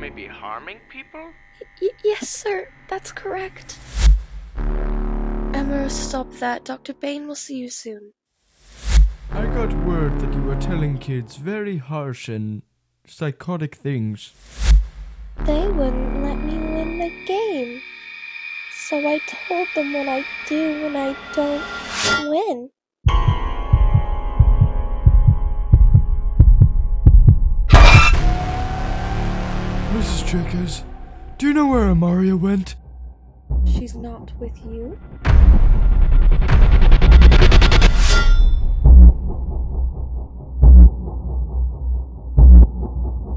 maybe harming people? Y- yes, sir. That's correct. Emma, stop that. Dr. Bain will see you soon. I got word that you were telling kids very harsh and psychotic things. They wouldn't let me win the game. So I told them what I do when I don't win. Mrs. Checkers, do you know where Amaria went? She's not with you?